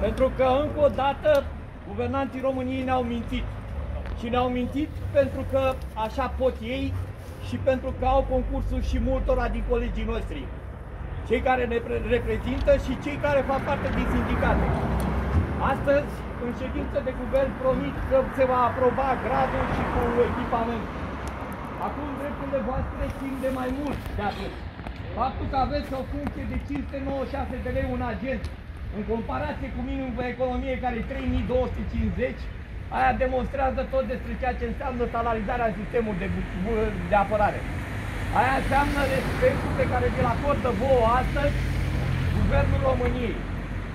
Pentru că încă o dată guvernanții României ne-au mințit. Și ne-au mințit pentru că așa pot ei și pentru că au concursul și multora din colegii noștri. Cei care ne reprezintă și cei care fac parte din sindicate. Astăzi, în ședință de guvern, promit că se va aproba gradul și cu echipament. Acum drepturile voastre țin de mai mult de atât. Faptul că aveți o funcție de 596 de lei un agent, în comparație cu minimul pe economie care e 3250, aia demonstrează tot despre ceea ce înseamnă salarizarea în sistemul de, de apărare. Aia înseamnă respectul pe care vi-l acordă vouă astăzi Guvernul României.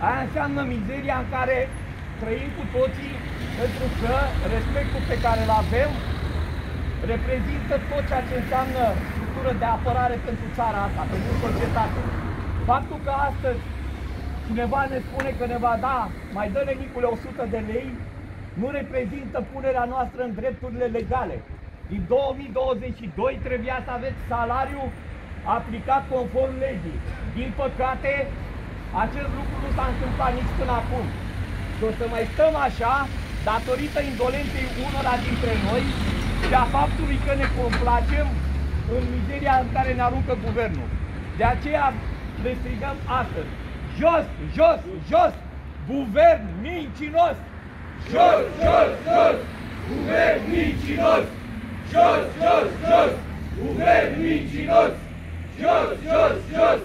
Aia înseamnă mizeria în care trăim cu toții pentru că respectul pe care îl avem reprezintă tot ceea ce înseamnă structură de apărare pentru țara asta, pentru societate. Faptul că astăzi cineva ne spune că ne va da, mai dă-ne Nicule 100 de lei, nu reprezintă punerea noastră în drepturile legale. Din 2022 trebuia să aveți salariu aplicat conform legii. Din păcate, acest lucru nu s-a întâmplat nici până acum. Și o să mai stăm așa, datorită indolenței unora dintre noi și a faptului că ne complacem în mizeria în care ne aruncă guvernul. De aceea le strigăm astăzi. Jos, jos, jos! Guvern mincinos! Jos, jos, jos! Guvern mincinos! Jos, jos, jos! Guvern mincinos! Jos, jos, jos!